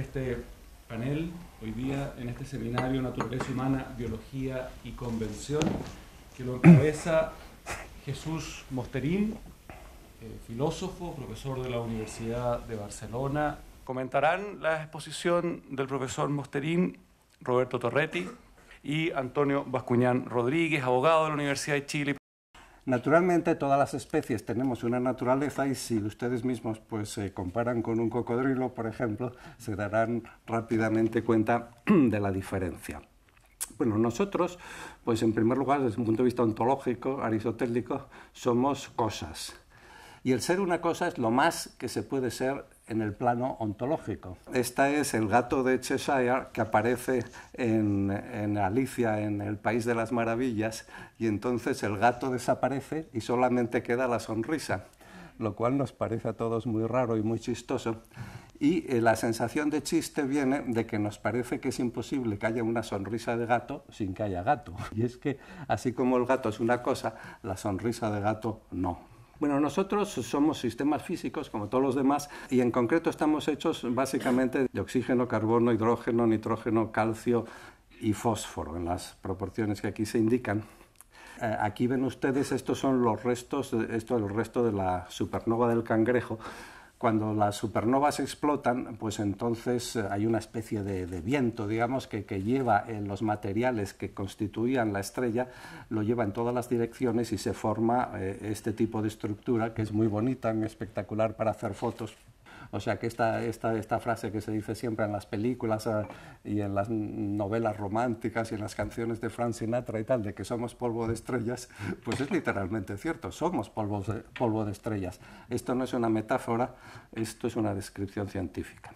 este panel hoy día en este seminario Naturaleza Humana, Biología y Convención, que lo encabeza Jesús Mosterín, eh, filósofo, profesor de la Universidad de Barcelona. Comentarán la exposición del profesor Mosterín, Roberto Torretti, y Antonio Bascuñán Rodríguez, abogado de la Universidad de Chile. Naturalmente, todas las especies tenemos una naturaleza y si ustedes mismos pues, se comparan con un cocodrilo, por ejemplo, se darán rápidamente cuenta de la diferencia. Bueno, nosotros, pues en primer lugar, desde un punto de vista ontológico, aristotélico, somos cosas. Y el ser una cosa es lo más que se puede ser en el plano ontológico. Esta es el gato de Cheshire que aparece en, Alicia en el País de las Maravillas y entonces el gato desaparece y solamente queda la sonrisa, lo cual nos parece a todos muy raro y muy chistoso. Y eh, la sensación de chiste viene de que nos parece que es imposible que haya una sonrisa de gato sin que haya gato. Y es que así como el gato es una cosa, la sonrisa de gato no. Bueno, nosotros somos sistemas físicos como todos los demás y en concreto estamos hechos básicamente de oxígeno, carbono, hidrógeno, nitrógeno, calcio y fósforo en las proporciones que aquí se indican. Eh, aquí ven ustedes, estos son los restos, esto es el resto de la supernova del cangrejo cuando las supernovas explotan, pues entonces eh, hay una especie de, viento, digamos, que, lleva en los materiales que constituían la estrella, lo lleva en todas las direcciones y se forma eh, este tipo de estructura que es muy bonita, muy espectacular para hacer fotos o sea que esta, esta, esta frase que se dice siempre en las películas eh, y en las novelas románticas y en las canciones de Frank Sinatra y tal, de que somos polvo de estrellas, pues es literalmente cierto, somos polvo de, polvo de estrellas. Esto no es una metáfora, esto es una descripción científica.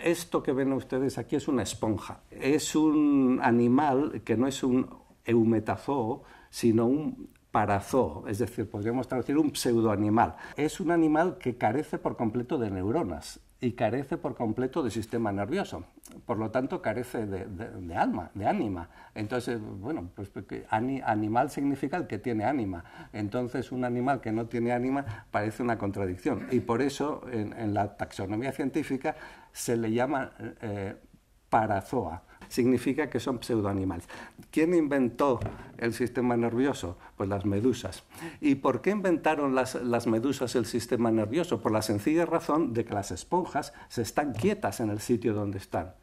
Esto que ven ustedes aquí es una esponja. Es un animal que no es un eumetazoo, sino un parazoo, es decir, podríamos traducir un pseudoanimal. Es un animal que carece por completo de neuronas y carece por completo de sistema nervioso. Por lo tanto, carece de, alma, de ánima. Entonces, bueno, pues animal significa el que tiene ánima. Entonces, un animal que no tiene ánima parece una contradicción. Y por eso, en, la taxonomía científica, se le llama eh, parazoa significa que son pseudoanimales. ¿Quién inventó el sistema nervioso? Pues las medusas. ¿Y por qué inventaron las, las, medusas el sistema nervioso? Por la sencilla razón de que las esponjas se están quietas en el sitio donde están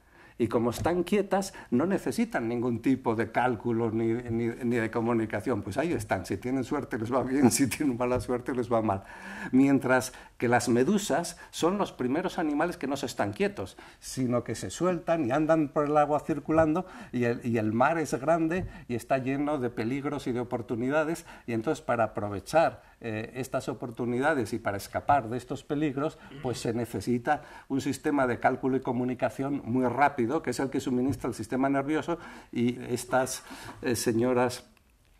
y como están quietas no necesitan ningún tipo de cálculo ni, de comunicación. Pues ahí están, si tienen suerte les va bien, si tienen mala suerte les va mal. Mientras que las medusas son los primeros animales que no se están quietos, sino que se sueltan y andan por el agua circulando y el, mar es grande y está lleno de peligros y de oportunidades y entonces para aprovechar eh, estas oportunidades y para escapar de estos peligros, pues se necesita un sistema de cálculo y comunicación muy rápido que es el que suministra el sistema nervioso, y estas eh, señoras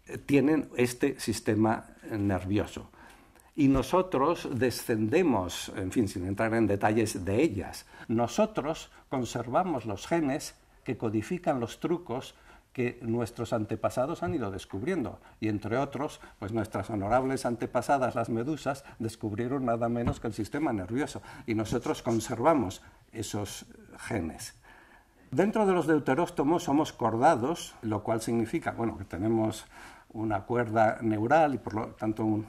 eh, tienen este sistema nervioso. Y nosotros descendemos, en fin, sin entrar en detalles de ellas, nosotros conservamos los genes que codifican los trucos que nuestros antepasados han ido descubriendo. Y entre otros, pues nuestras honorables antepasadas, las medusas, descubrieron nada menos que el sistema nervioso. Y nosotros conservamos esos genes. Dentro de los deuteróstomos somos cordados, lo cual significa, bueno, que tenemos una cuerda neural y por lo tanto,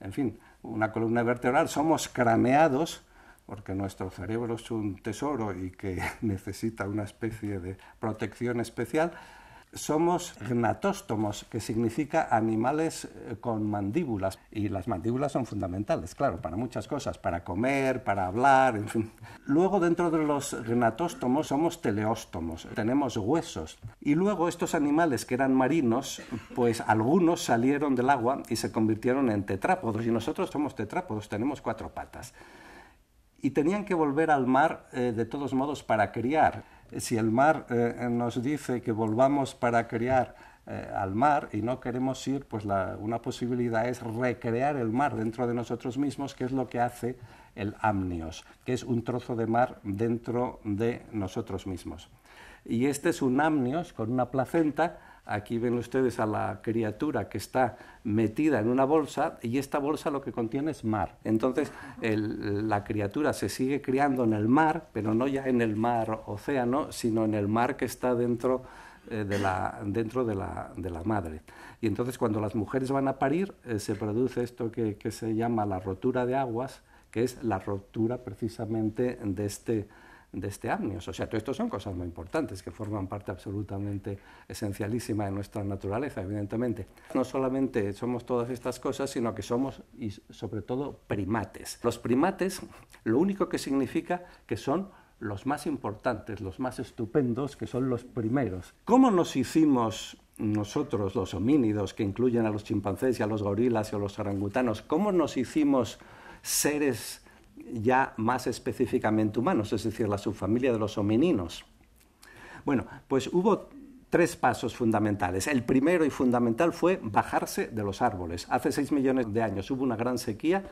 en fin, una columna vertebral. Somos craneados, porque nuestro cerebro es un tesoro y que necesita una especie de protección especial somos gnatóstomos, que significa animales eh, con mandíbulas. Y las mandíbulas son fundamentales, claro, para muchas cosas, para comer, para hablar, en fin. Luego, dentro de los gnatóstomos, somos teleóstomos, tenemos huesos. Y luego, estos animales que eran marinos, pues algunos salieron del agua y se convirtieron en tetrápodos. Y nosotros somos tetrápodos, tenemos cuatro patas. Y tenían que volver al mar eh, de todos modos para criar si el mar eh, nos dice que volvamos para criar eh, al mar y no queremos ir, pues una posibilidad es recrear el mar dentro de nosotros mismos, que es lo que hace el amnios, que es un trozo de mar dentro de nosotros mismos. Y este es un amnios con una placenta Aquí ven ustedes a la criatura que está metida en una bolsa y esta bolsa lo que contiene es mar. Entonces la criatura se sigue criando en el mar, pero no ya en el mar océano, sino en el mar que está dentro, eh, de, la, dentro de, la, de la madre. Y entonces cuando las mujeres van a parir eh, se produce esto que, que se llama la rotura de aguas, que es la rotura precisamente de este de este amnios. O sea, todo esto son cosas muy importantes que forman parte absolutamente esencialísima de nuestra naturaleza, evidentemente. No solamente somos todas estas cosas, sino que somos, y sobre todo, primates. Los primates, lo único que significa que son los más importantes, los más estupendos, que son los primeros. ¿Cómo nos hicimos nosotros, los homínidos, que incluyen a los chimpancés y a los gorilas y a los orangutanos, cómo nos hicimos seres ya más específicamente humanos, es decir, la subfamilia de los homininos. Bueno, pues hubo tres pasos fundamentales. El primero y fundamental fue bajarse de los árboles. Hace seis millones de años hubo una gran sequía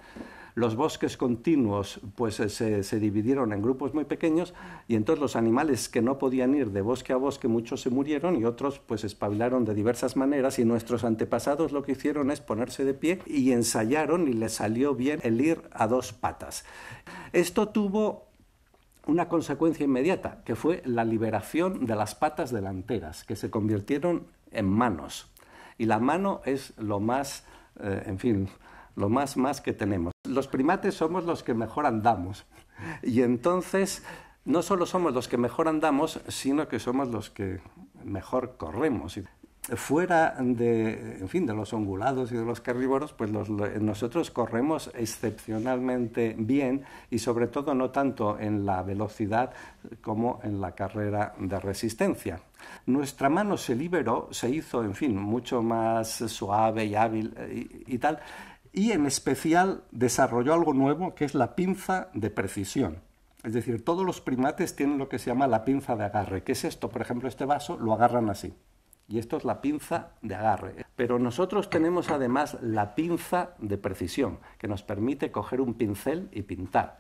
los bosques continuos pues eh, se, dividieron en grupos muy pequeños y entonces los animales que no podían ir de bosque a bosque, muchos se murieron y otros pues espabilaron de diversas maneras y nuestros antepasados lo que hicieron es ponerse de pie y ensayaron y les salió bien el ir a dos patas. Esto tuvo una consecuencia inmediata, que fue la liberación de las patas delanteras, que se convirtieron en manos. Y la mano es lo más, eh, en fin, lo más más que tenemos. Los primates somos los que mejor andamos. Y entonces no solo somos los que mejor andamos, sino que somos los que mejor corremos fuera de, en fin, de los ongulados y de los carnívoros, pues nosotros corremos excepcionalmente bien y sobre todo no tanto en la velocidad como en la carrera de resistencia. Nuestra mano se liberó, se hizo, en fin, mucho más suave y hábil y tal, y en especial desarrolló algo nuevo que es la pinza de precisión. Es decir, todos los primates tienen lo que se llama la pinza de agarre. ¿Qué es esto? Por ejemplo, este vaso lo agarran así. Y esto es la pinza de agarre. Pero nosotros tenemos además la pinza de precisión, que nos permite coger un pincel y pintar,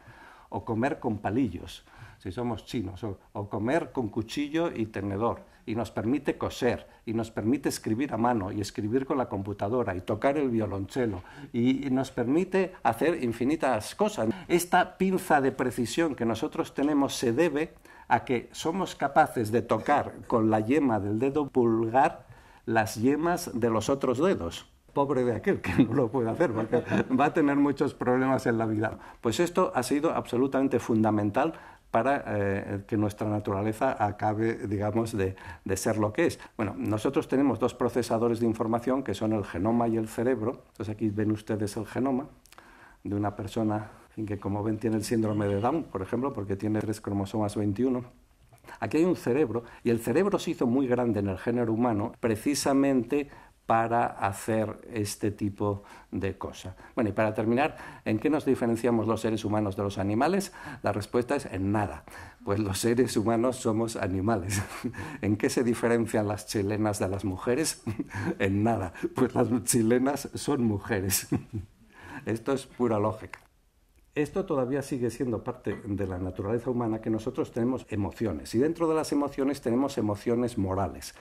o comer con palillos, si somos chinos, o, comer con cuchillo y tenedor, y nos permite coser, y nos permite escribir a mano, y escribir con la computadora, y tocar el violonchelo, y nos permite hacer infinitas cosas. Esta pinza de precisión que nosotros tenemos se debe a que somos capaces de tocar con la yema del dedo pulgar las yemas de los otros dedos. Pobre de aquel que no lo puede hacer, porque va a tener muchos problemas en la vida. Pues esto ha sido absolutamente fundamental para eh, que nuestra naturaleza acabe, digamos, de, de, ser lo que es. Bueno, nosotros tenemos dos procesadores de información que son el genoma y el cerebro. Entonces aquí ven ustedes el genoma de una persona que como ven tiene el síndrome de Down, por ejemplo, porque tiene tres cromosomas 21. Aquí hay un cerebro y el cerebro se hizo muy grande en el género humano precisamente para hacer este tipo de cosas. Bueno, y para terminar, ¿en qué nos diferenciamos los seres humanos de los animales? La respuesta es en nada. Pues los seres humanos somos animales. ¿En qué se diferencian las chilenas de las mujeres? en nada. Pues las chilenas son mujeres. Esto es pura lógica. Esto todavía sigue siendo parte de la naturaleza humana que nosotros tenemos emociones y dentro de las emociones tenemos emociones morales.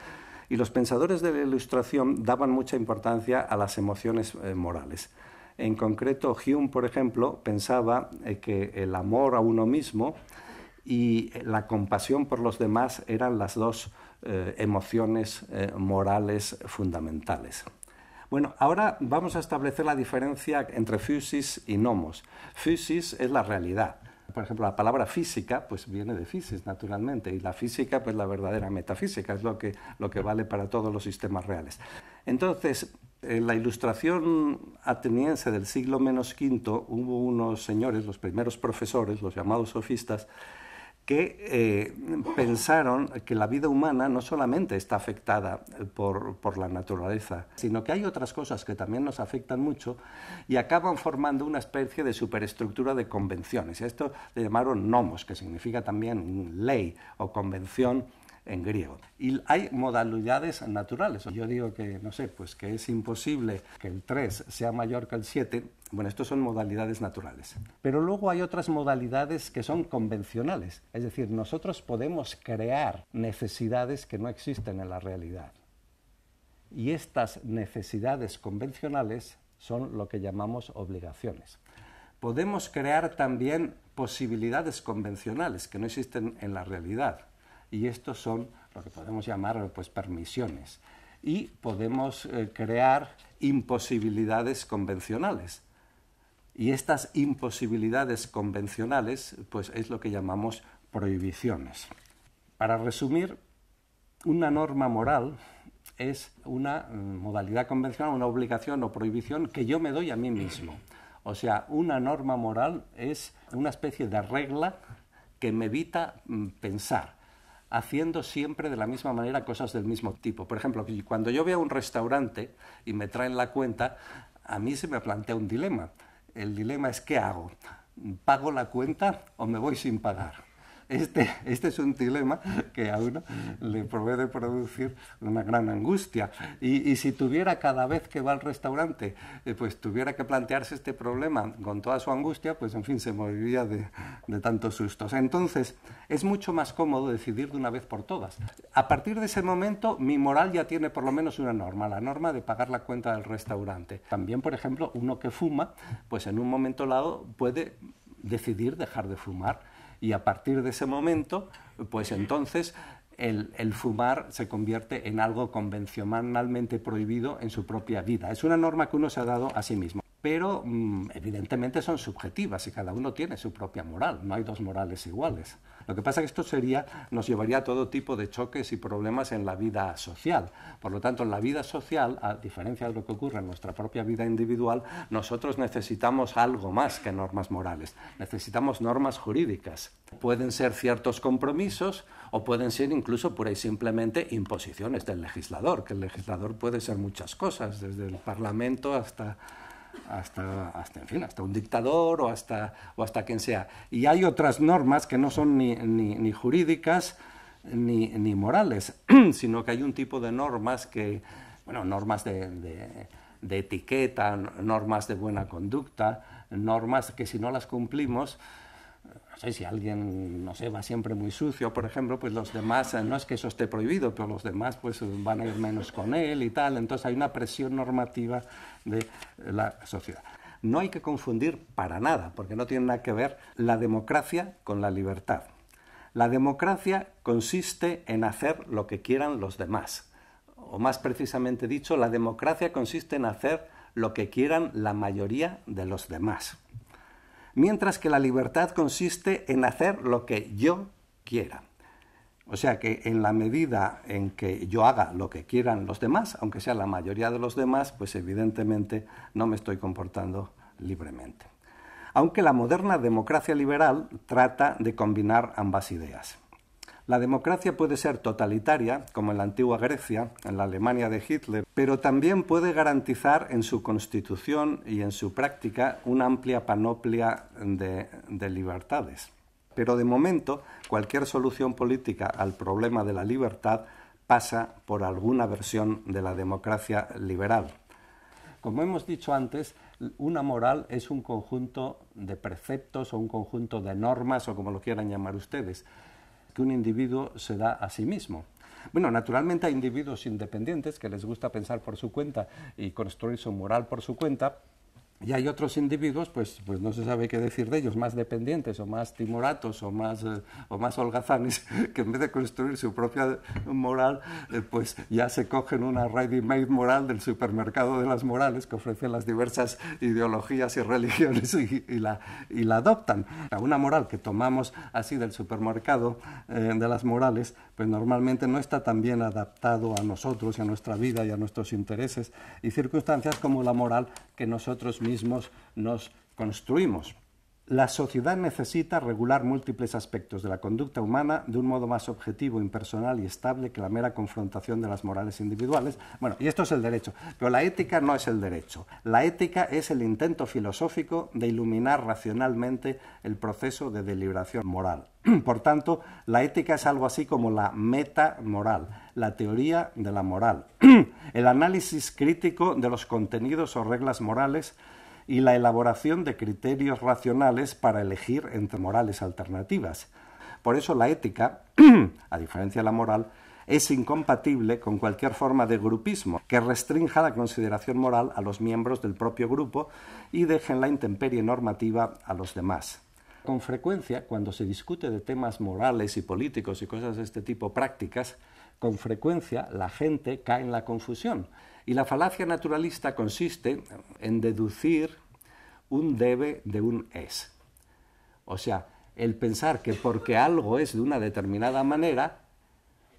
Y los pensadores de la Ilustración daban mucha importancia a las emociones eh, morales. En concreto, Hume, por ejemplo, pensaba eh, que el amor a uno mismo y la compasión por los demás eran las dos eh, emociones morales fundamentales. Bueno, ahora vamos a establecer la diferencia entre physis y nomos. Physis es la realidad. Por ejemplo, la palabra física pues viene de physis, naturalmente, y la física, pues la verdadera metafísica, es lo que, lo que vale para todos los sistemas reales. Entonces, en la ilustración ateniense del siglo menos quinto hubo unos señores, los primeros profesores, los llamados sofistas, que eh, pensaron que la vida humana no solamente está afectada por, por, la naturaleza, sino que hay otras cosas que también nos afectan mucho y acaban formando una especie de superestructura de convenciones. Esto le llamaron nomos, que significa también ley o convención en griego. Y hay modalidades naturales. Yo digo que, no sé, pues que es imposible que el 3 sea mayor que el 7. Bueno, estos son modalidades naturales. Pero luego hay otras modalidades que son convencionales. Es decir, nosotros podemos crear necesidades que no existen en la realidad. y estas necesidades convencionales son lo que llamamos obligaciones. Podemos crear también posibilidades convencionales que no existen en la realidad y estos son lo que podemos llamar pues, permisiones. Y podemos eh, crear imposibilidades convencionales. Y estas imposibilidades convencionales pues, es lo que llamamos prohibiciones. Para resumir, una norma moral es una mm, modalidad convencional, una obligación o prohibición que yo me doy a mí mismo. O sea, una norma moral es una especie de regla que me evita mm, pensar, haciendo siempre de la misma manera cosas del mismo tipo. Por ejemplo, cuando yo voy a un restaurante y me traen la cuenta, a mí se me plantea un dilema. El dilema es ¿qué hago? ¿Pago la cuenta o me voy sin pagar? Este, este, es un dilema que a uno le puede producir una gran angustia. Y, si tuviera cada vez que va al restaurante, eh, pues tuviera que plantearse este problema con toda su angustia, pues en fin, se moriría de, de tantos sustos. Entonces, es mucho más cómodo decidir de una vez por todas. A partir de ese momento, mi moral ya tiene por lo menos una norma, la norma de pagar la cuenta del restaurante. También, por ejemplo, uno que fuma, pues en un momento dado puede decidir dejar de fumar y a partir de ese momento, pues entonces el, el, fumar se convierte en algo convencionalmente prohibido en su propia vida. Es una norma que uno se ha dado a sí mismo pero mm, evidentemente son subjetivas y cada uno tiene su propia moral, no hay dos morales iguales. Lo que pasa es que esto sería, nos llevaría a todo tipo de choques y problemas en la vida social. Por lo tanto, en la vida social, a diferencia de lo que ocurre en nuestra propia vida individual, nosotros necesitamos algo más que normas morales, necesitamos normas jurídicas. Pueden ser ciertos compromisos o pueden ser incluso pura y simplemente imposiciones del legislador, que el legislador puede ser muchas cosas, desde el Parlamento hasta hasta, hasta, en fin, hasta un dictador o hasta, o hasta quien sea. Y hay otras normas que no son ni, ni, jurídicas ni, ni, morales, sino que hay un tipo de normas que, bueno, normas de, de, de etiqueta, normas de buena conducta, normas que si no las cumplimos, no sé, si alguien, no sé, va siempre muy sucio, por ejemplo, pues los demás, no es que eso esté prohibido, pero los demás pues van a ir menos con él y tal, entonces hay una presión normativa de la sociedad. No hay que confundir para nada, porque no tiene nada que ver la democracia con la libertad. La democracia consiste en hacer lo que quieran los demás. O más precisamente dicho, la democracia consiste en hacer lo que quieran la mayoría de los demás mientras que la libertad consiste en hacer lo que yo quiera. O sea que en la medida en que yo haga lo que quieran los demás, aunque sea la mayoría de los demás, pues evidentemente no me estoy comportando libremente. Aunque la moderna democracia liberal trata de combinar ambas ideas. La democracia puede ser totalitaria, como en la antigua Grecia, en la Alemania de Hitler, pero también puede garantizar en su constitución y en su práctica una amplia panoplia de, de libertades. Pero de momento, cualquier solución política al problema de la libertad pasa por alguna versión de la democracia liberal. Como hemos dicho antes, una moral es un conjunto de preceptos o un conjunto de normas o como lo quieran llamar ustedes, que un individuo se da a sí mismo. Bueno, naturalmente hay individuos independientes que les gusta pensar por su cuenta y construir su moral por su cuenta, y hay otros individuos, pues, pues no se sabe qué decir de ellos, más dependientes o más timoratos o más, eh, o más holgazanes, que en vez de construir su propia moral, eh, pues ya se cogen una ready-made moral del supermercado de las morales que ofrecen las diversas ideologías y religiones y, la, y la adoptan. Una moral que tomamos así del supermercado eh, de las morales, pues normalmente no está tan bien adaptado a nosotros y a nuestra vida y a nuestros intereses y circunstancias como la moral que nosotros mismos mismos nos construimos. La sociedad necesita regular múltiples aspectos de la conducta humana de un modo más objetivo, impersonal y estable que la mera confrontación de las morales individuales. Bueno, y esto es el derecho, pero la ética no es el derecho. La ética es el intento filosófico de iluminar racionalmente el proceso de deliberación moral. Por tanto, la ética es algo así como la meta moral, la teoría de la moral, el análisis crítico de los contenidos o reglas morales y la elaboración de criterios racionales para elegir entre morales alternativas. Por eso la ética, a diferencia de la moral, es incompatible con cualquier forma de grupismo que restrinja la consideración moral a los miembros del propio grupo y dejen la intemperie normativa a los demás. Con frecuencia, cuando se discute de temas morales y políticos y cosas de este tipo prácticas, con frecuencia la gente cae en la confusión. Y la falacia naturalista consiste en deducir un debe de un es. O sea, el pensar que porque algo es de una determinada manera,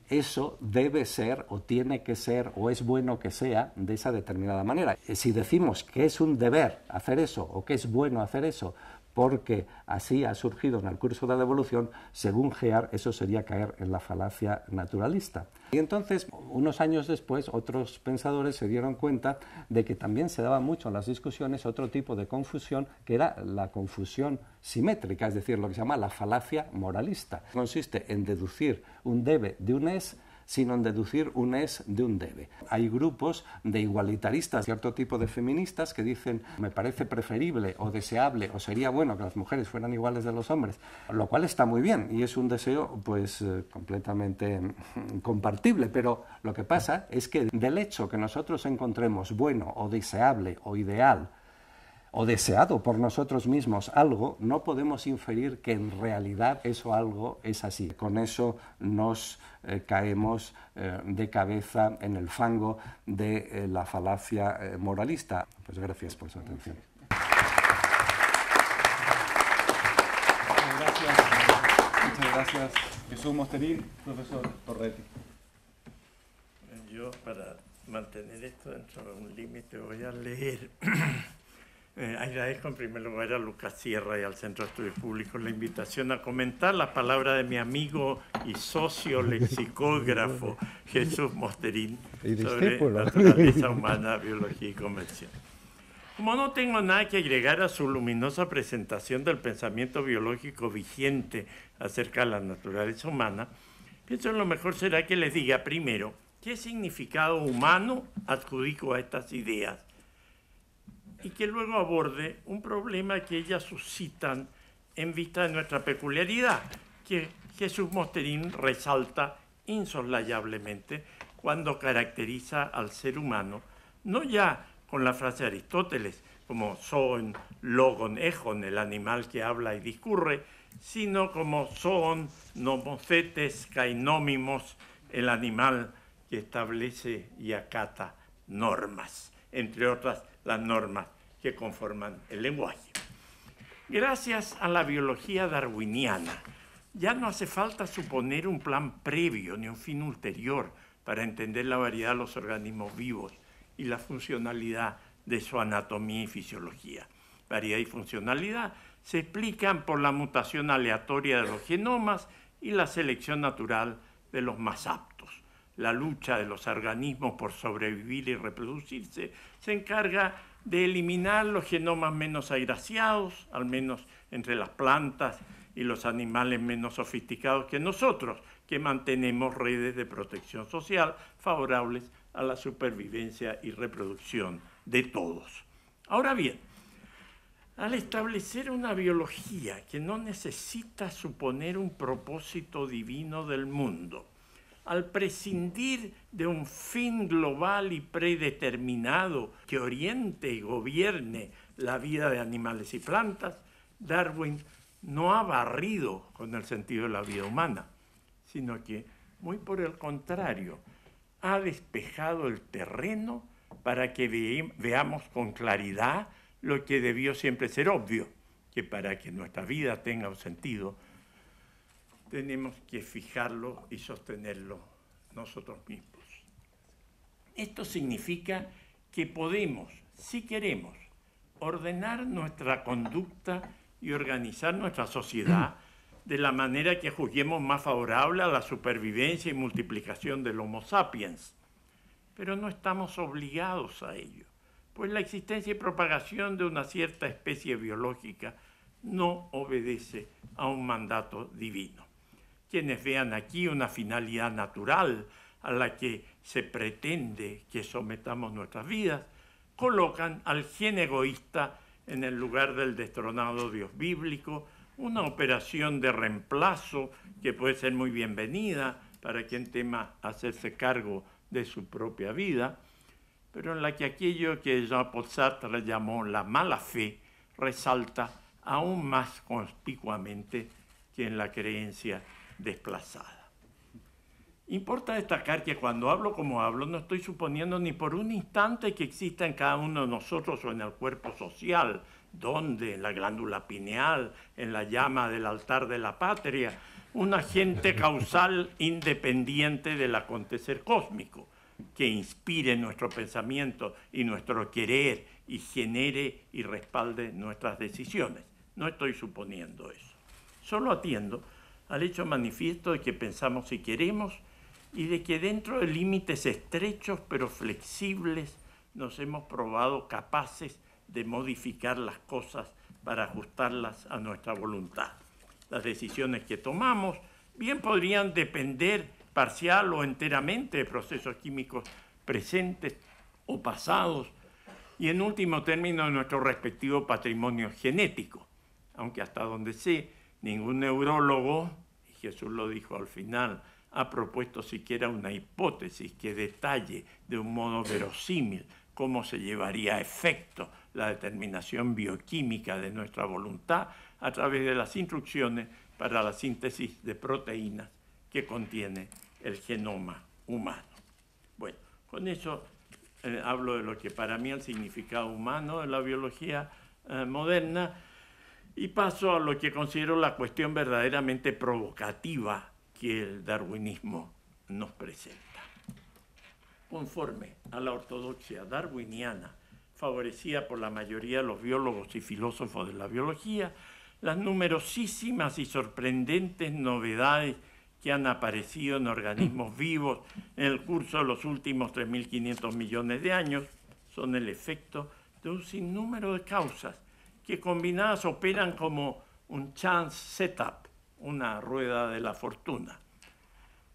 eso debe ser o tiene que ser o es bueno que sea de esa determinada manera. Si decimos que es un deber hacer eso o que es bueno hacer eso porque así ha surgido en el curso de la evolución, según Gear, eso sería caer en la falacia naturalista. Y entonces, unos años después, otros pensadores se dieron cuenta de que también se daba mucho en las discusiones otro tipo de confusión, que era la confusión simétrica, es decir, lo que se llama la falacia moralista. Consiste en deducir un debe de un es sino en deducir un es de un debe. Hay grupos de igualitaristas, cierto tipo de feministas que dicen me parece preferible o deseable o sería bueno que las mujeres fueran iguales de los hombres, lo cual está muy bien y es un deseo pues eh, completamente mm, compartible, pero lo que pasa es que del hecho que nosotros encontremos bueno o deseable o ideal o deseado por nosotros mismos algo, no podemos inferir que en realidad eso algo es así. Con eso nos eh, caemos eh, de cabeza en el fango de eh, la falacia moralista. Pues gracias por su atención. Muchas gracias, muchas gracias Jesús Mosterín, profesor Torretti. Yo para mantener esto dentro de un límite voy a leer Eh, agradezco en primer lugar a Lucas Sierra y al Centro de Estudios Públicos. La invitación a comentar la palabra de mi amigo y socio lexicógrafo Jesús Mosterín sobre naturaleza humana, biología y convención. Como no tengo nada que agregar a su luminosa presentación del pensamiento biológico vigente acerca de la naturaleza humana, pienso que lo mejor será que les diga primero qué significado humano adjudico a estas ideas y que luego aborde un problema que ellas suscitan en vista de nuestra peculiaridad, que Jesús Mosterín resalta insoslayablemente cuando caracteriza al ser humano, no ya con la frase de Aristóteles, como son logon ejon, el animal que habla y discurre, sino como son nomocetes cainómimos, el animal que establece y acata normas, entre otras las normas que conforman el lenguaje. Gracias a la biología darwiniana, ya no hace falta suponer un plan previo ni un fin ulterior para entender la variedad de los organismos vivos y la funcionalidad de su anatomía y fisiología. Variedad y funcionalidad se explican por la mutación aleatoria de los genomas y la selección natural de los más aptos. La lucha de los organismos por sobrevivir y reproducirse se encarga de eliminar los genomas menos agraciados, al menos entre las plantas y los animales menos sofisticados que nosotros, que mantenemos redes de protección social favorables a la supervivencia y reproducción de todos. Ahora bien, al establecer una biología que no necesita suponer un propósito divino del mundo, al prescindir de un fin global y predeterminado que oriente y gobierne la vida de animales y plantas, Darwin no ha barrido con el sentido de la vida humana, sino que, muy por el contrario, ha despejado el terreno para que veamos con claridad lo que debió siempre ser obvio, que para que nuestra vida tenga un sentido, tenemos que fijarlo y sostenerlo nosotros mismos. Esto significa que podemos, si queremos, ordenar nuestra conducta y organizar nuestra sociedad de la manera que juzguemos más favorable a la supervivencia y multiplicación del Homo sapiens. Pero no estamos obligados a ello, pues la existencia y propagación de una cierta especie biológica no obedece a un mandato divino quienes vean aquí una finalidad natural a la que se pretende que sometamos nuestras vidas, colocan al gen egoísta en el lugar del destronado Dios bíblico, una operación de reemplazo que puede ser muy bienvenida, para quien tema hacerse cargo de su propia vida, pero en la que aquello que Jean-Paul Sartre llamó la mala fe resalta aún más conspicuamente que en la creencia desplazada. Importa destacar que cuando hablo como hablo no estoy suponiendo ni por un instante que exista en cada uno de nosotros o en el cuerpo social, donde en la glándula pineal, en la llama del altar de la patria, un agente causal independiente del acontecer cósmico, que inspire nuestro pensamiento y nuestro querer y genere y respalde nuestras decisiones. No estoy suponiendo eso. Solo atiendo al hecho manifiesto de que pensamos y queremos y de que dentro de límites estrechos pero flexibles nos hemos probado capaces de modificar las cosas para ajustarlas a nuestra voluntad. Las decisiones que tomamos bien podrían depender parcial o enteramente de procesos químicos presentes o pasados y en último término de nuestro respectivo patrimonio genético, aunque hasta donde sé, ningún neurólogo, y Jesús lo dijo al final, ha propuesto siquiera una hipótesis que detalle de un modo verosímil cómo se llevaría a efecto la determinación bioquímica de nuestra voluntad a través de las instrucciones para la síntesis de proteínas que contiene el genoma humano. Bueno, con eso eh, hablo de lo que para mí el significado humano de la biología eh, moderna y paso a lo que considero la cuestión verdaderamente provocativa que el darwinismo nos presenta. Conforme a la ortodoxia darwiniana, favorecida por la mayoría de los biólogos y filósofos de la biología, las numerosísimas y sorprendentes novedades que han aparecido en organismos vivos en el curso de los últimos 3.500 millones de años son el efecto de un sinnúmero de causas que combinadas operan como un chance setup una rueda de la fortuna.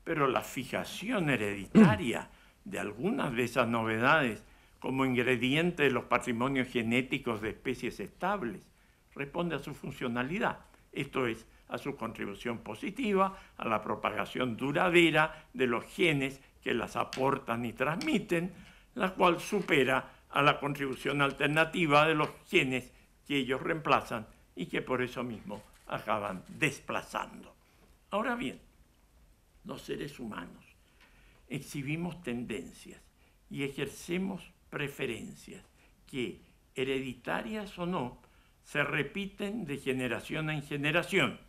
Pero la fijación hereditaria de algunas de esas novedades como ingrediente de los patrimonios genéticos de especies estables responde a su funcionalidad, esto es, a su contribución positiva a la propagación duradera de los genes que las aportan y transmiten, la cual supera a la contribución alternativa de los genes que ellos reemplazan y que por eso mismo acaban desplazando. Ahora bien, los seres humanos exhibimos tendencias y ejercemos preferencias que, hereditarias o no, se repiten de generación en generación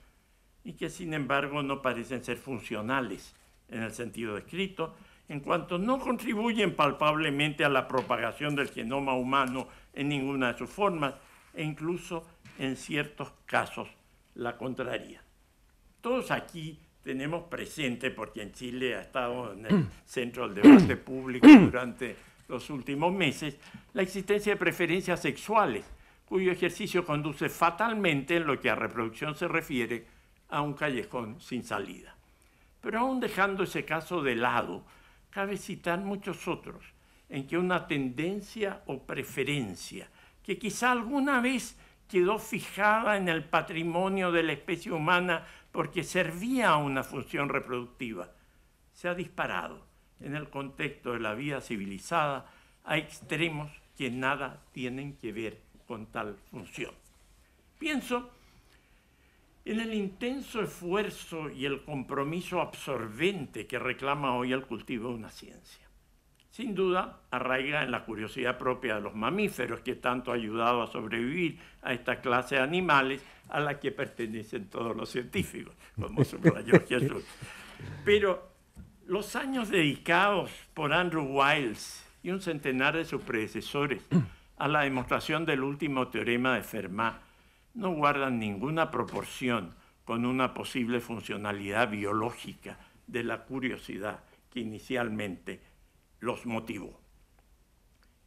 y que sin embargo no parecen ser funcionales en el sentido descrito, en cuanto no contribuyen palpablemente a la propagación del genoma humano en ninguna de sus formas e incluso en ciertos casos la contraria. Todos aquí tenemos presente, porque en Chile ha estado en el centro del debate público durante los últimos meses, la existencia de preferencias sexuales, cuyo ejercicio conduce fatalmente en lo que a reproducción se refiere a un callejón sin salida. Pero aún dejando ese caso de lado, cabe citar muchos otros en que una tendencia o preferencia que quizá alguna vez quedó fijada en el patrimonio de la especie humana porque servía a una función reproductiva, se ha disparado en el contexto de la vida civilizada a extremos que nada tienen que ver con tal función. Pienso en el intenso esfuerzo y el compromiso absorbente que reclama hoy el cultivo de una ciencia sin duda arraiga en la curiosidad propia de los mamíferos que tanto ha ayudado a sobrevivir a esta clase de animales a la que pertenecen todos los científicos, como subrayó Jesús. Pero los años dedicados por Andrew Wiles y un centenar de sus predecesores a la demostración del último teorema de Fermat no guardan ninguna proporción con una posible funcionalidad biológica de la curiosidad que inicialmente los motivó.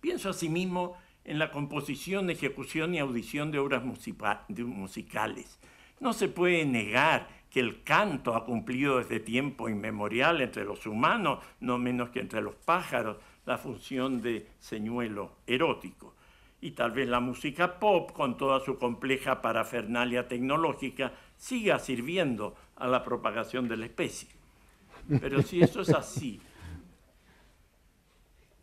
Pienso asimismo en la composición, ejecución y audición de obras musicales. No se puede negar que el canto ha cumplido desde tiempo inmemorial entre los humanos, no menos que entre los pájaros, la función de señuelo erótico. Y tal vez la música pop, con toda su compleja parafernalia tecnológica, siga sirviendo a la propagación de la especie. Pero si eso es así,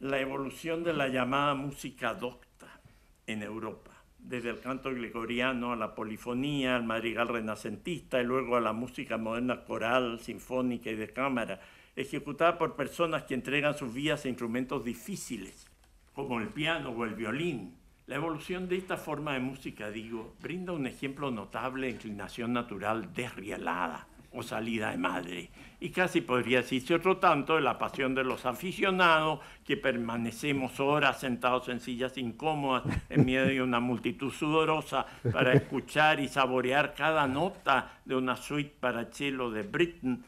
la evolución de la llamada música docta en Europa, desde el canto gregoriano a la polifonía, al madrigal renacentista y luego a la música moderna coral, sinfónica y de cámara, ejecutada por personas que entregan sus vidas a instrumentos difíciles, como el piano o el violín. La evolución de esta forma de música, digo, brinda un ejemplo notable de inclinación natural desrielada o salida de madre. Y casi podría decirse otro tanto de la pasión de los aficionados que permanecemos horas sentados en sillas incómodas en medio de una multitud sudorosa para escuchar y saborear cada nota de una suite para cello de Britten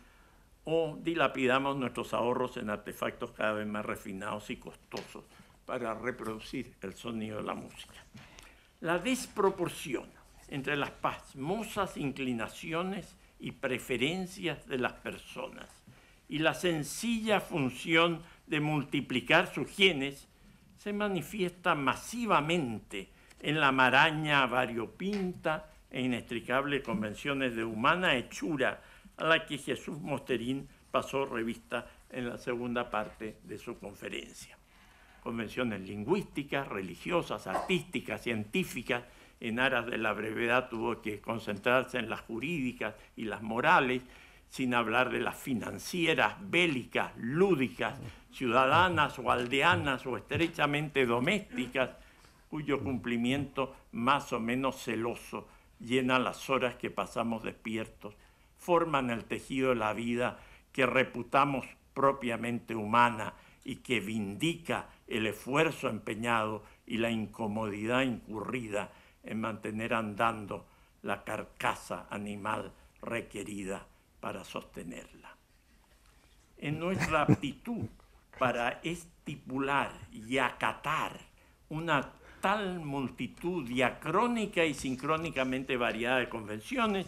o dilapidamos nuestros ahorros en artefactos cada vez más refinados y costosos para reproducir el sonido de la música. La desproporción entre las pasmosas inclinaciones y preferencias de las personas y la sencilla función de multiplicar sus genes se manifiesta masivamente en la maraña variopinta e inextricable convenciones de humana hechura a la que Jesús Mosterín pasó revista en la segunda parte de su conferencia. Convenciones lingüísticas, religiosas, artísticas, científicas, en aras de la brevedad tuvo que concentrarse en las jurídicas y las morales, sin hablar de las financieras, bélicas, lúdicas, ciudadanas o aldeanas o estrechamente domésticas, cuyo cumplimiento más o menos celoso llena las horas que pasamos despiertos. Forman el tejido de la vida que reputamos propiamente humana y que vindica el esfuerzo empeñado y la incomodidad incurrida en mantener andando la carcasa animal requerida para sostenerla. En nuestra aptitud para estipular y acatar una tal multitud diacrónica y sincrónicamente variada de convenciones,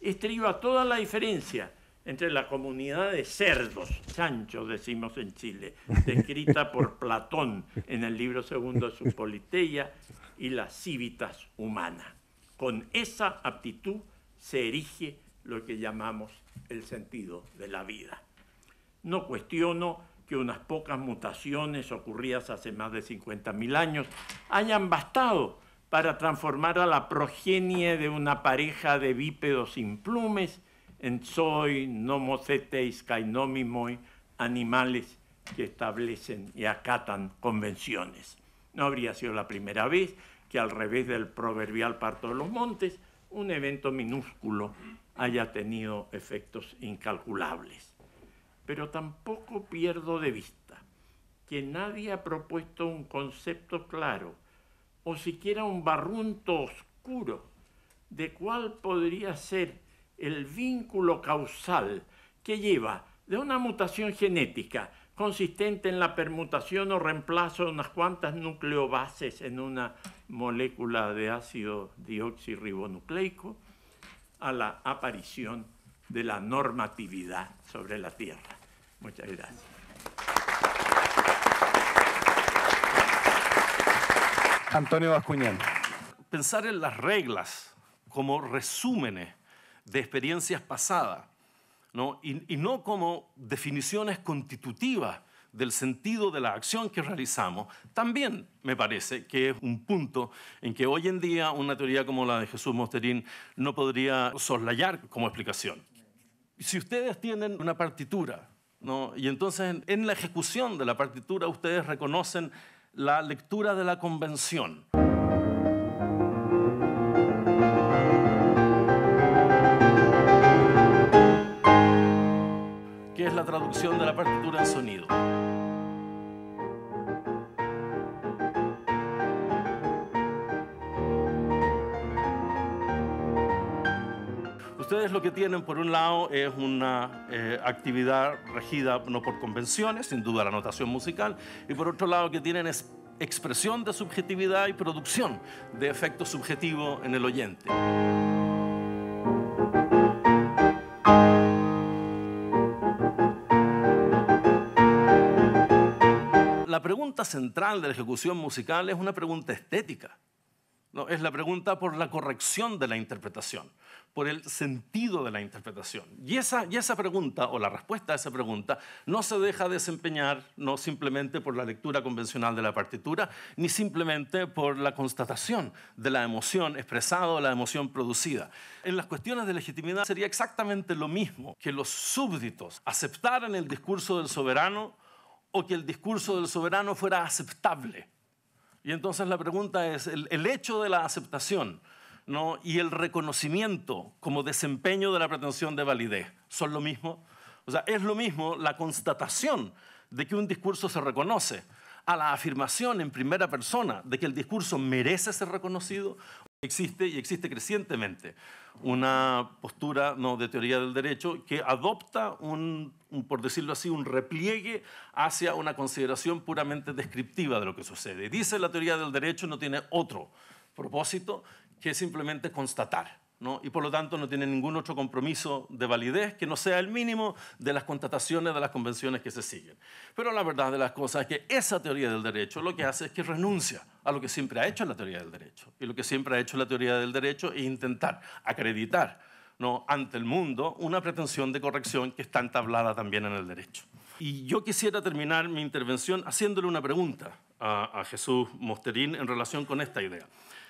estriba toda la diferencia entre la comunidad de cerdos, chanchos decimos en Chile, descrita por Platón en el libro segundo de su Politeia, y la civitas humana. Con esa aptitud se erige lo que llamamos el sentido de la vida. No cuestiono que unas pocas mutaciones ocurridas hace más de 50.000 años hayan bastado para transformar a la progenie de una pareja de bípedos sin plumes en soy, nomoceteis, kainomimoi, animales que establecen y acatan convenciones. No habría sido la primera vez que al revés del proverbial parto de los montes, un evento minúsculo haya tenido efectos incalculables. Pero tampoco pierdo de vista que nadie ha propuesto un concepto claro o siquiera un barrunto oscuro de cuál podría ser el vínculo causal que lleva de una mutación genética consistente en la permutación o reemplazo de unas cuantas nucleobases en una molécula de ácido dioxirribonucleico a la aparición de la normatividad sobre la Tierra. Muchas gracias. Antonio Bascuñán. Pensar en las reglas como resúmenes de experiencias pasadas ¿no? Y, no como definiciones constitutivas del sentido de la acción que realizamos, también me parece que es un punto en que hoy en día una teoría como la de Jesús Mosterín no podría soslayar como explicación. Si ustedes tienen una partitura, ¿no? y entonces en la ejecución de la partitura ustedes reconocen la lectura de la convención. Es la traducción de la partitura en sonido. Ustedes lo que tienen, por un lado, es una eh, actividad regida no por convenciones, sin duda la notación musical, y por otro lado, que tienen es expresión de subjetividad y producción de efecto subjetivo en el oyente. La pregunta central de la ejecución musical es una pregunta estética No, es la pregunta por la corrección de la interpretación, por el sentido de la interpretación. Y esa, y esa pregunta, o la respuesta a esa pregunta, no se deja desempeñar no simplemente por la lectura convencional de la partitura, ni simplemente por la constatación de la emoción expresada o la emoción producida. En las cuestiones de legitimidad sería exactamente lo mismo que los súbditos aceptaran el discurso del soberano o que el discurso del soberano fuera aceptable y entonces la pregunta es, el, hecho de la aceptación ¿no? y el reconocimiento como desempeño de la pretensión de validez, ¿son lo mismo? O sea, es lo mismo la constatación de que un discurso se reconoce a la afirmación en primera persona de que el discurso merece ser reconocido Existe y existe crecientemente una postura no, de teoría del derecho que adopta un, por decirlo así, un repliegue hacia una consideración puramente descriptiva de lo que sucede. Dice la teoría del derecho no tiene otro propósito que simplemente constatar y por lo tanto no tiene ningún otro compromiso de validez que no sea el mínimo de las constataciones de las convenciones que se siguen. Pero la verdad de las cosas es que esa teoría del derecho lo que hace es que renuncia a lo que siempre ha hecho la teoría del derecho. Y lo que siempre ha hecho la teoría del derecho es intentar acreditar ¿no? ante el mundo una pretensión de corrección que está entablada también en el derecho. Y yo quisiera terminar mi intervención haciéndole una pregunta a, Jesús Mosterín en relación con esta idea.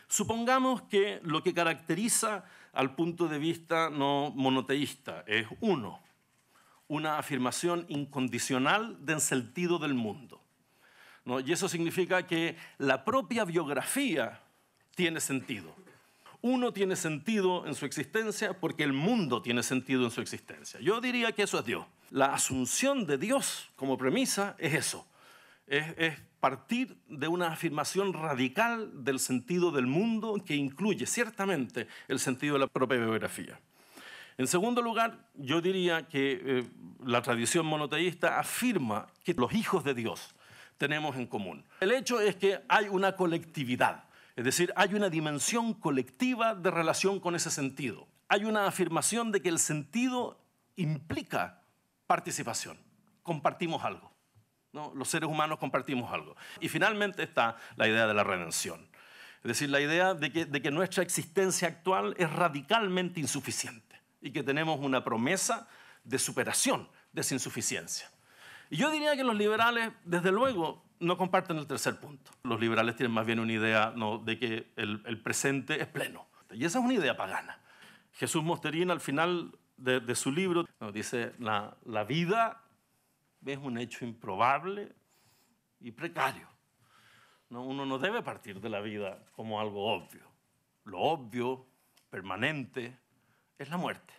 Supongamos que lo que caracteriza al punto de vista no monoteísta es uno, una afirmación incondicional del sentido del mundo. Y eso significa que la propia biografía tiene sentido. Uno tiene sentido en su existencia porque el mundo tiene sentido en su existencia. Yo diría que eso es Dios. La asunción de Dios como premisa es eso. es partir de una afirmación radical del sentido del mundo que incluye ciertamente el sentido de la propia biografía. En segundo lugar, yo diría que eh, la tradición monoteísta afirma que los hijos de Dios tenemos en común. El hecho es que hay una colectividad, es decir, hay una dimensión colectiva de relación con ese sentido. Hay una afirmación de que el sentido implica participación, compartimos algo. Los seres humanos compartimos algo. Y finalmente está la idea de la redención. Es decir, la idea de que, de que nuestra existencia actual es radicalmente insuficiente y que tenemos una promesa de superación de esa insuficiencia. Y yo diría que los liberales, desde luego, no comparten el tercer punto. Los liberales tienen más bien una idea de que el, presente es pleno. Y esa es una idea pagana. Jesús Mosterín, al final de, su libro, nos dice, la, vida es un hecho improbable y precario. ¿no? Uno no debe partir de la vida como algo obvio. Lo obvio, permanente, es la muerte.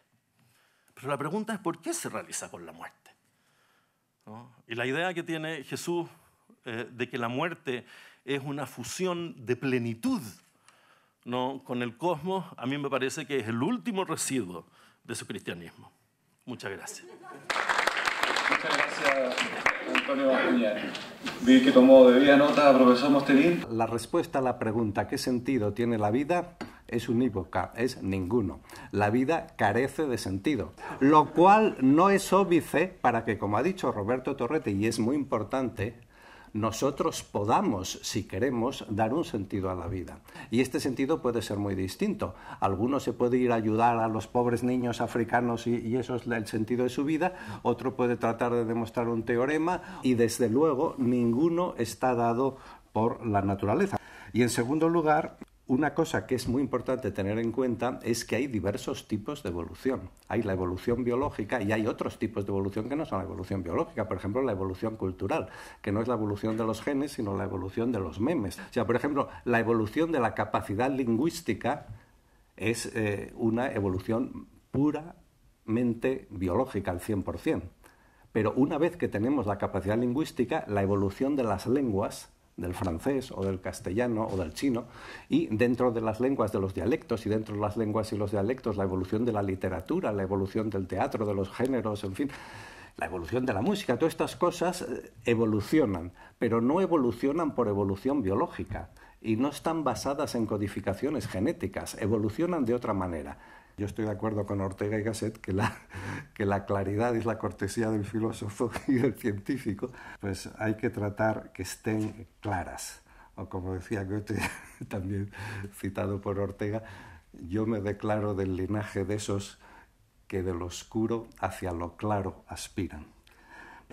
Pero la pregunta es por qué se realiza con la muerte. Y la idea que tiene Jesús eh, de que la muerte es una fusión de plenitud ¿no? con el cosmos, a mí me parece que es el último residuo de su cristianismo. Muchas gracias. Muchas gracias, Antonio Vi que tomó debida nota, profesor Mosterín. La respuesta a la pregunta ¿qué sentido tiene la vida? es unívoca, es ninguno. La vida carece de sentido, lo cual no es óbice para que, como ha dicho Roberto Torrete, y es muy importante, nosotros podamos, si queremos, dar un sentido a la vida. Y este sentido puede ser muy distinto. Algunos se puede ir a ayudar a los pobres niños africanos y, eso es el sentido de su vida, otro puede tratar de demostrar un teorema y desde luego ninguno está dado por la naturaleza. Y en segundo lugar, una cosa que es muy importante tener en cuenta es que hay diversos tipos de evolución. Hay la evolución biológica y hay otros tipos de evolución que no son la evolución biológica. Por ejemplo, la evolución cultural, que no es la evolución de los genes, sino la evolución de los memes. O sea, por ejemplo, la evolución de la capacidad lingüística es eh, una evolución puramente biológica al 100%. Pero una vez que tenemos la capacidad lingüística, la evolución de las lenguas del francés o del castellano o del chino, y dentro de las lenguas de los dialectos y dentro de las lenguas y los dialectos la evolución de la literatura, la evolución del teatro, de los géneros, en fin, la evolución de la música, todas estas cosas eh, evolucionan, pero no evolucionan por evolución biológica y no están basadas en codificaciones genéticas, evolucionan de otra manera. Yo estoy de acuerdo con Ortega y Gasset que la, que la claridad es la cortesía del filósofo y del científico, pues hay que tratar que estén claras. o como decía Goethe, también citado por Ortega, yo me declaro del linaje de esos que de lo oscuro hacia lo claro aspiran.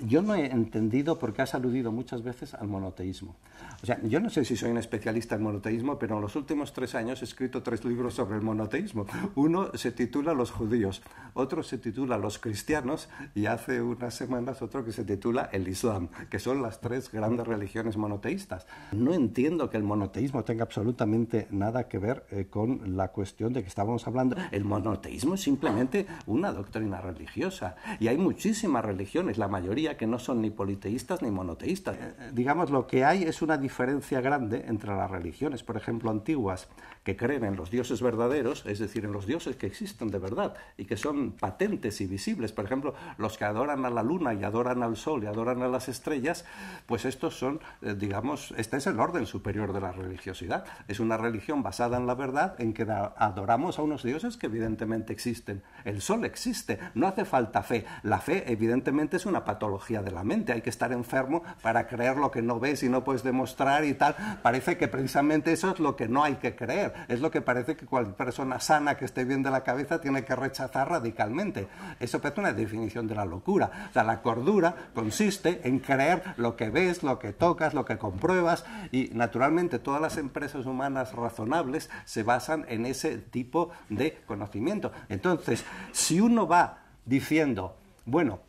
Yo no he entendido por qué has aludido muchas veces al monoteísmo. O sea, yo no sé si soy un especialista en monoteísmo, pero en los últimos tres años he escrito tres libros sobre el monoteísmo. Uno se titula Los judíos, otro se titula Los cristianos y hace unas semanas otro que se titula El Islam, que son las tres grandes religiones monoteístas. No entiendo que el monoteísmo tenga absolutamente nada que ver eh, con la cuestión de que estábamos hablando. El monoteísmo es simplemente una doctrina religiosa y hay muchísimas religiones, la mayoría que no son ni politeístas ni monoteístas. Eh, eh, digamos, lo que hay es una diferencia grande entre las religiones, por ejemplo, antiguas, que creen en los dioses verdaderos, es decir, en los dioses que existen de verdad y que son patentes y visibles. Por ejemplo, los que adoran a la luna y adoran al sol y adoran a las estrellas, pues estos son, eh, digamos, este es el orden superior de la religiosidad. Es una religión basada en la verdad, en que adoramos a unos dioses que evidentemente existen. El sol existe, no hace falta fe. La fe, evidentemente, es una patología de la mente. Hay que estar enfermo para creer lo que no ves y no puedes demostrar y tal. Parece que precisamente eso es lo que no hay que creer es lo que parece que cualquier persona sana que esté bien de la cabeza tiene que rechazar radicalmente. Eso es una definición de la locura. O sea, la cordura consiste en creer lo que ves, lo que tocas, lo que compruebas y naturalmente todas las empresas humanas razonables se basan en ese tipo de conocimiento. Entonces, si uno va diciendo, bueno,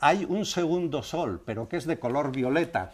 hay un segundo sol, pero que es de color violeta,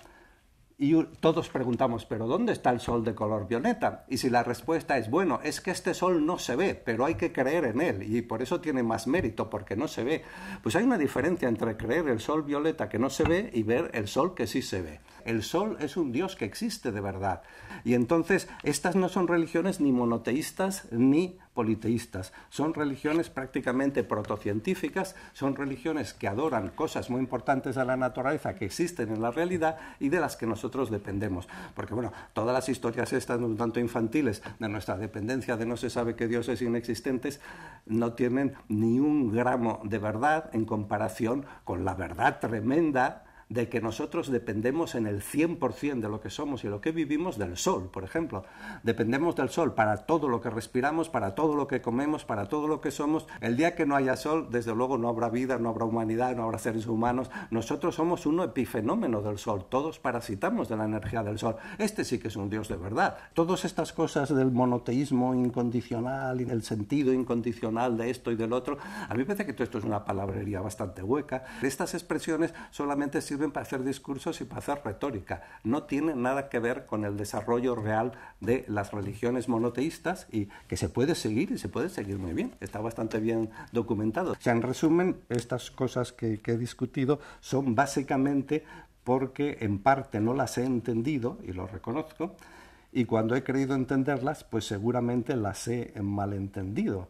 y todos preguntamos, ¿pero dónde está el sol de color violeta? Y si la respuesta es, bueno, es que este sol no se ve, pero hay que creer en él y por eso tiene más mérito, porque no se ve. Pues hay una diferencia entre creer el sol violeta que no se ve y ver el sol que sí se ve. El sol es un Dios que existe de verdad. Y entonces estas no son religiones ni monoteístas ni politeístas. Son religiones prácticamente protocientíficas, son religiones que adoran cosas muy importantes de la naturaleza que existen en la realidad y de las que nosotros dependemos. Porque, bueno, todas las historias estas, un tanto infantiles, de nuestra dependencia de no se sabe qué dioses inexistentes, no tienen ni un gramo de verdad en comparación con la verdad tremenda de que nosotros dependemos en el 100% de lo que somos y lo que vivimos del sol, por ejemplo. Dependemos del sol para todo lo que respiramos, para todo lo que comemos, para todo lo que somos. El día que no haya sol, desde luego no habrá vida, no habrá humanidad, no habrá seres humanos. Nosotros somos un epifenómeno del sol, todos parasitamos de la energía del sol. Este sí que es un Dios de verdad. Todas estas cosas del monoteísmo incondicional y del sentido incondicional de esto y del otro, a mí me parece que todo esto es una palabrería bastante hueca. Estas expresiones solamente sirven para hacer discursos y para hacer retórica. No tiene nada que ver con el desarrollo real de las religiones monoteístas y que se puede seguir y se puede seguir muy bien. Está bastante bien documentado. O sea, en resumen, estas cosas que, que he discutido son básicamente porque en parte no las he entendido y lo reconozco y cuando he querido entenderlas, pues seguramente las he malentendido.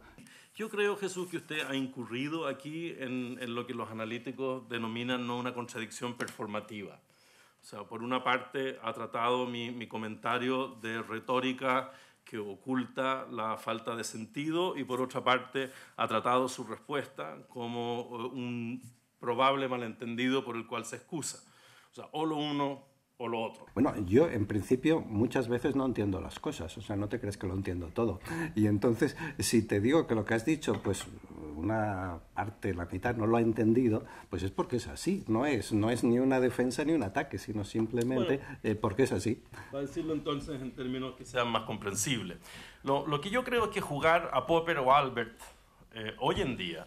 Yo creo, Jesús, que usted ha incurrido aquí en, lo que los analíticos denominan no una contradicción performativa. O sea, por una parte ha tratado mi, comentario de retórica que oculta la falta de sentido y por otra parte ha tratado su respuesta como eh, un probable malentendido por el cual se excusa. O sea, o lo uno lo otro? Bueno, yo en principio muchas veces no entiendo las cosas, o sea, no te crees que lo entiendo todo. Y entonces, si te digo que lo que has dicho, pues una parte, la mitad, no lo ha entendido, pues es porque es así, no es, no es ni una defensa ni un ataque, sino simplemente eh, porque es así. Para decirlo entonces en términos que sean más comprensibles. Lo, lo que yo creo es que jugar a Popper o Albert eh, hoy en día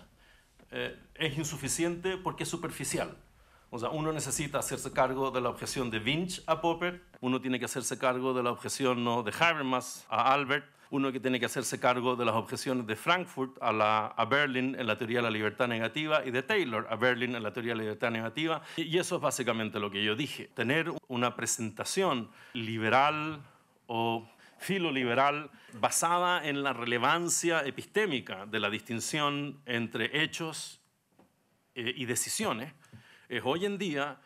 eh, es insuficiente porque es superficial. O sea, uno necesita hacerse cargo de la objeción de Winch a Popper, uno tiene que hacerse cargo de la objeción ¿no? de Habermas a Albert, uno que tiene que hacerse cargo de las objeciones de Frankfurt a, la, a Berlin en la teoría de la libertad negativa y de Taylor a Berlin en la teoría de la libertad negativa. Y eso es básicamente lo que yo dije. Tener una presentación liberal o filoliberal basada en la relevancia epistémica de la distinción entre hechos eh, y decisiones es hoy en día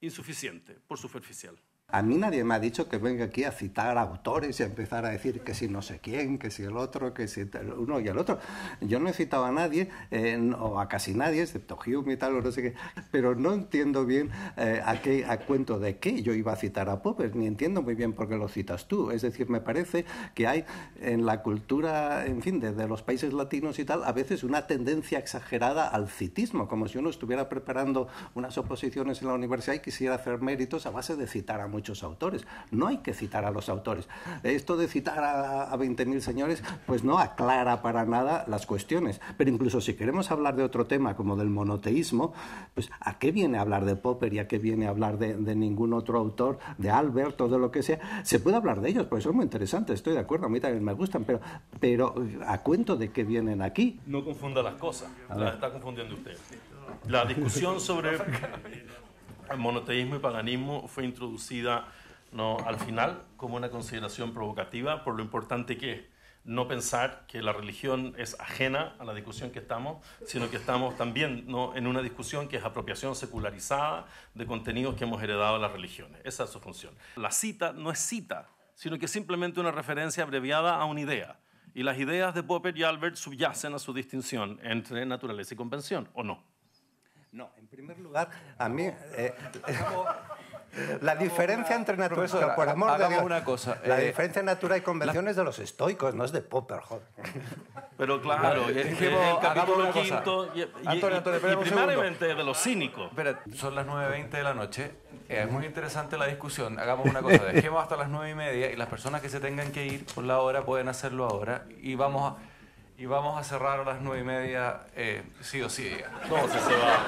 insuficiente por superficial. A mí nadie me ha dicho que venga aquí a citar autores y a empezar a decir que si no sé quién, que si el otro, que si uno y el otro. Yo no he citado a nadie, eh, o a casi nadie, excepto Hume y tal, o no sé qué, pero no entiendo bien eh, a, qué, a cuento de qué yo iba a citar a Popper, ni entiendo muy bien por qué lo citas tú. Es decir, me parece que hay en la cultura, en fin, de, de los países latinos y tal, a veces una tendencia exagerada al citismo, como si uno estuviera preparando unas oposiciones en la universidad y quisiera hacer méritos a base de citar a muchos autores. No hay que citar a los autores. Esto de citar a, a 20.000 señores, pues no aclara para nada las cuestiones. Pero incluso si queremos hablar de otro tema como del monoteísmo, pues ¿a qué viene a hablar de Popper y a qué viene a hablar de, de ningún otro autor, de Albert o de lo que sea? Se puede hablar de ellos, porque son muy interesantes, estoy de acuerdo, a mí también me gustan, pero, pero ¿a cuento de qué vienen aquí? No confunda las cosas, las está confundiendo usted. La discusión sobre el monoteísmo y paganismo fue introducida no, al final como una consideración provocativa por lo importante que es no pensar que la religión es ajena a la discusión que estamos, sino que estamos también en una discusión que es apropiación secularizada de contenidos que hemos heredado de las religiones. Esa es su función. La cita no es cita, sino que es simplemente una referencia abreviada a una idea. Y las ideas de Popper y Albert subyacen a su distinción entre naturaleza y convención, ¿o no? No, en primer lugar, a mí... Eh, la diferencia entre naturaleza, por amor de Dios, una cosa, la eh, diferencia entre natura y convención es de los estoicos, no es de Popper, joder. Pero claro, y el, Dejemos- el capítulo hagamos una cosa. quinto y, y- Antonio, y- Antonio, y segundo. primariamente de los cínicos. Espera, son las 9.20 de la noche. Eh, es muy interesante la discusión. Hagamos una cosa, dejemos hasta las 9 y media y las personas que se tengan que ir por la hora pueden hacerlo ahora y vamos a, y vamos a cerrar a las 9 y media eh, sí o sí. No, si se va.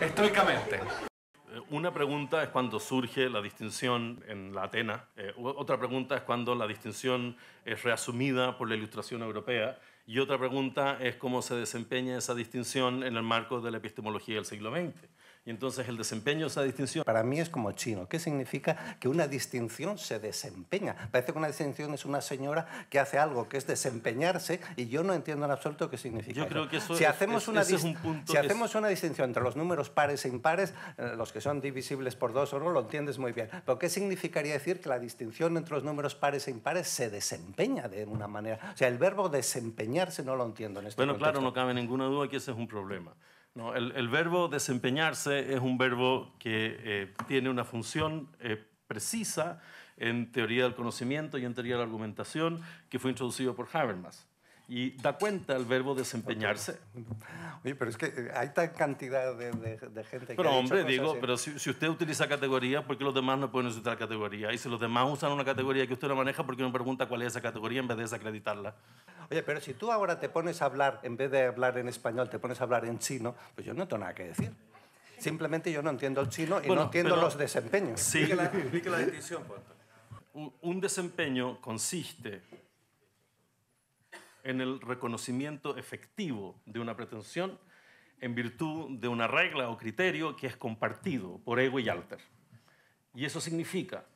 Estoicamente. Eh, Una pregunta es cuando surge la distinción en la Atena. Eh, otra pregunta es cuando la distinción es reasumida por la ilustración europea. Y otra pregunta es cómo se desempeña esa distinción en el marco de la epistemología del siglo XX. Y entonces el desempeño de esa distinción Para mí es como chino. ¿Qué significa que una distinción se desempeña? Parece que una distinción es una señora que hace algo que es desempeñarse y yo no entiendo en absoluto qué significa. Yo creo que eso si es- hacemos es- una ese es dis- un punto si que hacemos una distinción entre los números pares e impares, eh, los que son divisibles por dos o no, lo entiendes muy bien. Pero ¿qué significaría decir que la distinción entre los números pares e impares se desempeña de una manera? O sea, el verbo desempeñarse no lo entiendo en este Bueno, claro, no cabe ninguna duda que ese es un problema. ¿No? El, verbo desempeñarse es un verbo que eh, tiene una función eh, precisa en teoría del conocimiento y en teoría de la argumentación que fue introducido por Habermas. Y da cuenta el verbo desempeñarse. Oye, pero es que eh, hay tan cantidad de, de- de gente que Pero dicho hombre, digo, así. pero si, si usted utiliza categorías, ¿por qué los demás no pueden utilizar categoría? Y si los demás usan una categoría que usted no maneja, ¿por qué no pregunta cuál es esa categoría en vez de desacreditarla? Oye, pero si tú ahora te pones a hablar, en vez de hablar en español, te pones a hablar en chino, pues yo no tengo nada que decir. Simplemente yo no entiendo el chino y Bueno, no entiendo pero- los desempeños. Sí. Explique la distinción, pues. Un- Un desempeño consiste en el reconocimiento efectivo de una pretensión en virtud de una regla o criterio que es compartido por ego y alter. Y eso significa,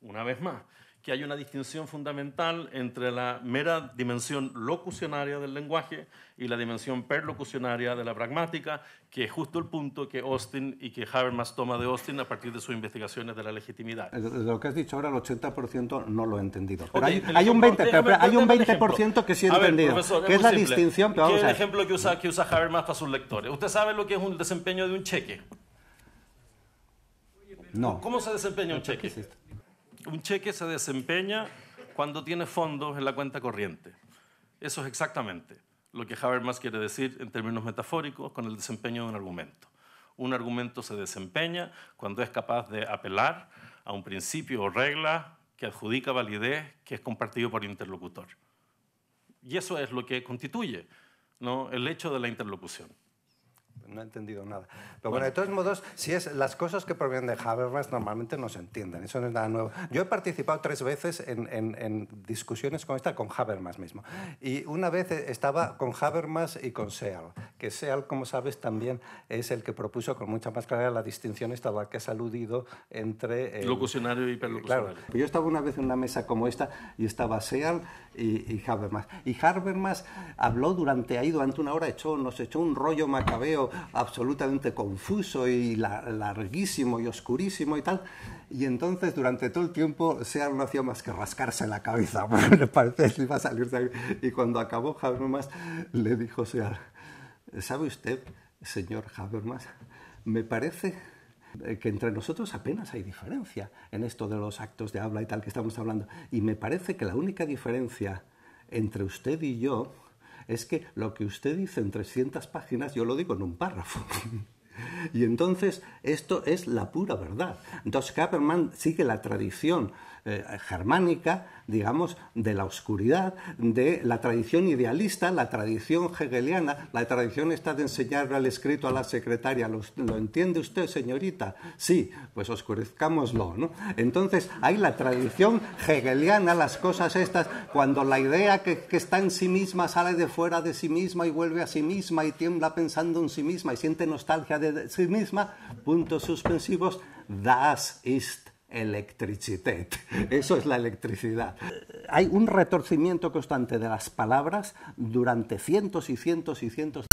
una vez más, que hay una distinción fundamental entre la mera dimensión locucionaria del lenguaje y la dimensión perlocucionaria de la pragmática, que es justo el punto que Austin y que Habermas toma de Austin a partir de sus investigaciones de la legitimidad. De lo que has dicho ahora, el 80% no lo he entendido. Pero Ok, hay, el hay un ejemplo- 20%, pero- déjame- pero hay un déjame el ejemplo. 20% que sí he A ver, entendido. profesor, que es muy la simple. distinción, ¿Qué vamos es a el ver. ejemplo que usa, que usa Habermas para sus lectores? ¿Usted sabe lo que es un desempeño de un cheque? No. ¿Cómo se desempeña un cheque? Un cheque se desempeña cuando tiene fondos en la cuenta corriente. Eso es exactamente lo que Habermas quiere decir en términos metafóricos con el desempeño de un argumento. Un argumento se desempeña cuando es capaz de apelar a un principio o regla que adjudica validez que es compartido por interlocutor. Y eso es lo que constituye ¿no? el hecho de la interlocución. No he entendido nada. Pero bueno, de todos modos, si es las cosas que provienen de Habermas normalmente no se entienden. Eso no es nada nuevo. Yo he participado tres veces en, en- en discusiones con esta, con Habermas mismo. Y una vez estaba con Habermas y con Searle, que Searle, como sabes, también es el que propuso con mucha más claridad la distinción esta a la que has aludido entre... el- Locucionario y Claro, hiperlocucionario. yo estaba una vez en una mesa como esta y estaba Searle y, y, Habermas. Y Habermas habló durante ahí, durante una hora, echó, nos echó un rollo macabeo absolutamente confuso y larguísimo y oscurísimo y tal. Y entonces, durante todo el tiempo, Sear no hacía más que rascarse la cabeza, le parecía que iba a salir de ahí. Y cuando acabó Habermas, le dijo Sear, ¿sabe usted, señor Habermas, me parece que entre nosotros apenas hay diferencia en esto de los actos de habla y tal que estamos hablando. Y me parece que la única diferencia entre usted y yo es que lo que usted dice en 300 páginas yo lo digo en un párrafo. Y entonces esto es la pura verdad. Entonces Haberman sigue la tradición eh, germánica, digamos, de la oscuridad, de la tradición idealista, la tradición hegeliana, la tradición está de enseñar al escrito a la secretaria. ¿Lo, entiende usted, señorita? Sí, pues oscurezcámoslo, ¿no? Entonces hay la tradición hegeliana, las cosas estas, cuando la idea que, que está en sí misma sale de fuera de sí misma y vuelve a sí misma y tiembla pensando en sí misma y siente nostalgia de sí misma, puntos suspensivos, das ist Electricität. Eso es la electricidad. Hay un retorcimiento constante de las palabras durante cientos y cientos y cientos